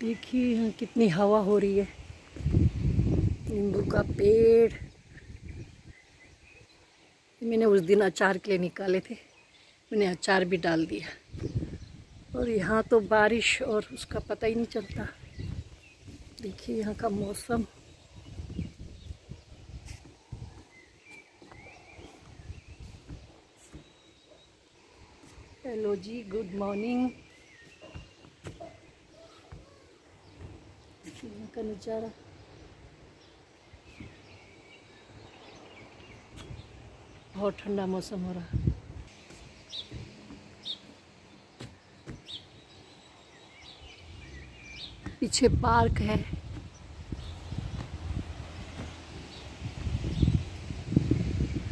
देखिए यहाँ कितनी हवा हो रही है। नींबू का पेड़। मैंने उस दिन अचार के लिए निकाले थे। मैंने अचार भी डाल दिया। और यहाँ तो बारिश और उसका पता ही नहीं चलता। देखिए यहाँ का मौसम। हेलो जी, गुड मॉर्निंग। यहाँ का नज़ारा बहुत ठंडा मौसम हो रहा पीछे पार्क है।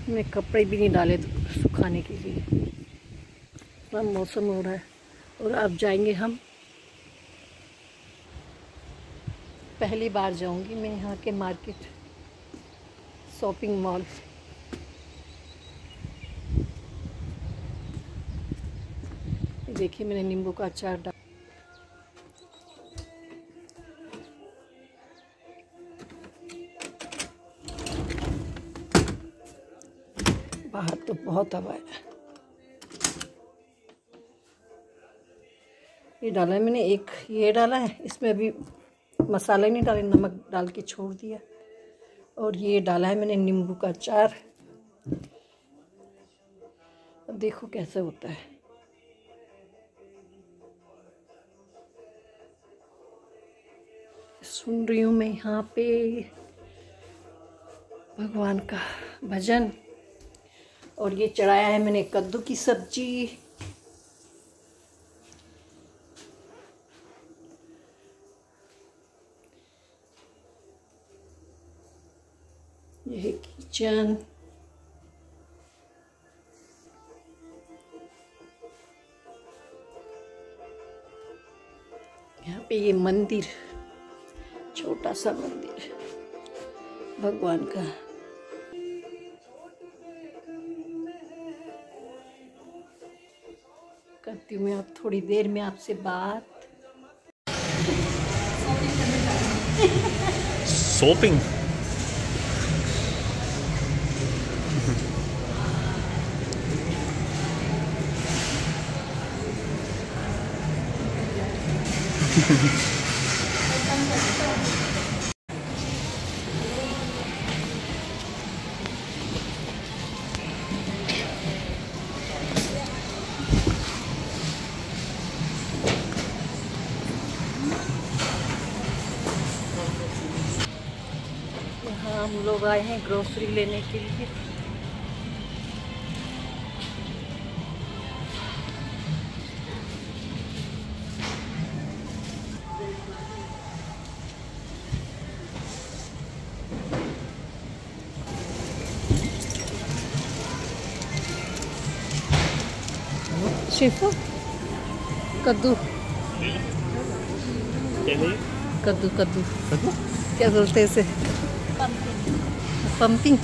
मैं कपड़े भी नहीं डाले तो सुखाने के लिए। मौसम हो रहा है। और अब जाएँगे हम पहली बार जाऊँगी मैं यहाँ के मार्केट शॉपिंग मॉल। देखिए मैंने नींबू का अचार डाल बाहर तो बहुत हवा है। ये डाला है मैंने, एक ये डाला है, इसमें अभी मसाला नहीं डाले, नमक डाल के छोड़ दिया। और ये डाला है मैंने नींबू का अचार। अब देखो कैसे होता है। सुन रही हूँ मैं यहाँ पे भगवान का भजन। और ये चढ़ाया है मैंने कद्दू की सब्ज़ी। ये है किचन। यहाँ पे ये मंदिर, छोटा सा मंदिर, भगवान का। करती हूँ मैं अब थोड़ी देर में आपसे बात। शॉपिंग हम लोग आए हैं ग्रोसरी लेने के लिए। शिफा? कद्दू। कद्दू कद्दू। क्या बोलते हैं इसे? पंपिंग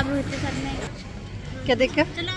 अब रोहित के साथ में क्या देखा? चलो